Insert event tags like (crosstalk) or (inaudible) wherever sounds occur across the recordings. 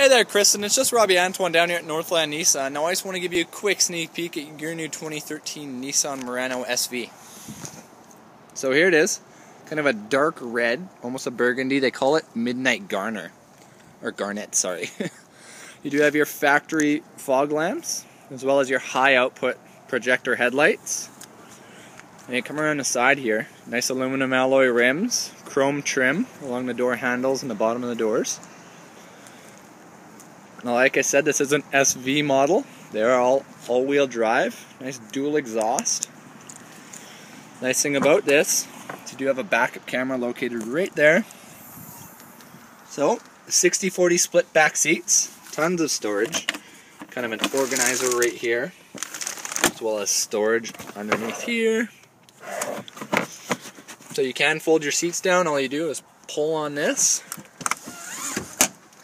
Hey there, Kristin. It's just Robbie Antoine down here at Northland Nissan. Now, I just want to give you a quick sneak peek at your new 2013 Nissan Murano SV. So here it is, kind of a dark red, almost a burgundy. They call it Midnight Garner, or Garnet, sorry. (laughs) you do have your factory fog lamps, as well as your high output projector headlights. And you come around the side here, nice aluminum alloy rims, chrome trim along the door handles and the bottom of the doors. Now, like I said, this is an SV model. They're all all-wheel drive, nice dual exhaust. Nice thing about this is you do have a backup camera located right there. So, 60-40 split back seats, tons of storage, kind of an organizer right here, as well as storage underneath here. So you can fold your seats down, all you do is pull on this,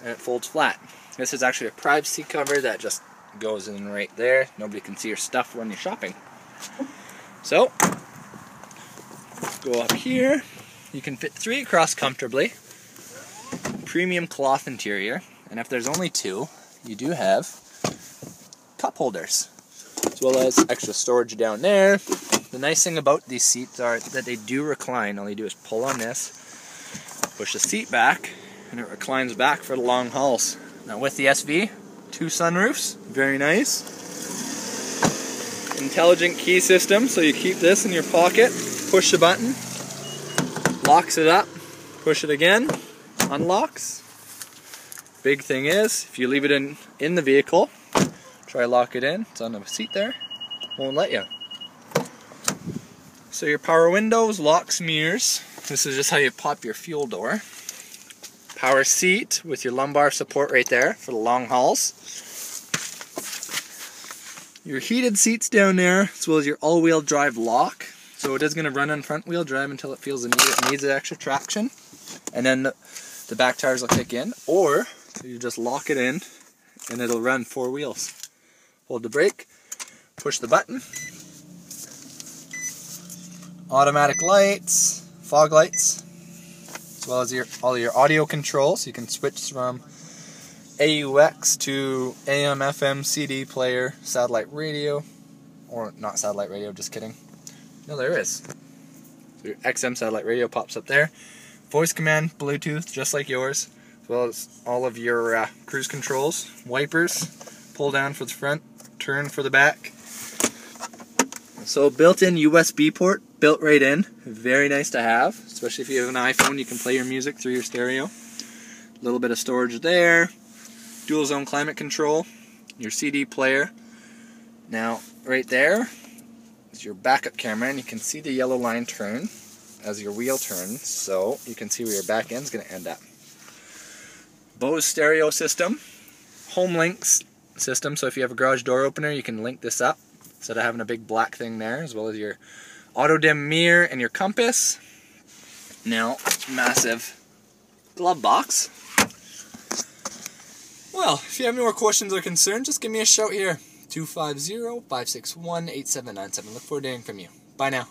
and it folds flat. This is actually a privacy cover that just goes in right there. Nobody can see your stuff when you're shopping. So, go up here. You can fit three across comfortably. Premium cloth interior. And if there's only two, you do have cup holders. As well as extra storage down there. The nice thing about these seats are that they do recline. All you do is pull on this, push the seat back, and it reclines back for the long hauls. Now with the SV, two sunroofs, very nice. Intelligent key system, so you keep this in your pocket, push the button, locks it up, push it again, unlocks. Big thing is, if you leave it in, in the vehicle, try lock it in, it's on the seat there, won't let you. So your power windows, locks, mirrors. This is just how you pop your fuel door. Power seat with your lumbar support right there for the long hauls. Your heated seats down there, as well as your all-wheel drive lock. So it is going to run on front-wheel drive until it feels the need, it needs extra traction. And then the, the back tires will kick in. Or you just lock it in and it'll run four wheels. Hold the brake, push the button. Automatic lights, fog lights, as well as your all your audio controls. You can switch from AUX to AM, FM, CD player, satellite radio, or not satellite radio, just kidding. No, there is. So your XM satellite radio pops up there. Voice command, Bluetooth, just like yours, as well as all of your uh, cruise controls, wipers, pull down for the front, turn for the back. So built-in USB port, built right in. Very nice to have, especially if you have an iPhone, you can play your music through your stereo. A little bit of storage there. Dual zone climate control, your CD player. Now, right there is your backup camera, and you can see the yellow line turn as your wheel turns, so you can see where your back end's going to end up. Bose stereo system, home links system, so if you have a garage door opener, you can link this up instead of having a big black thing there, as well as your auto dim mirror and your compass. Now, massive glove box. Well, if you have any more questions or concerns, just give me a shout here. 250-561-8797. Look forward to hearing from you. Bye now.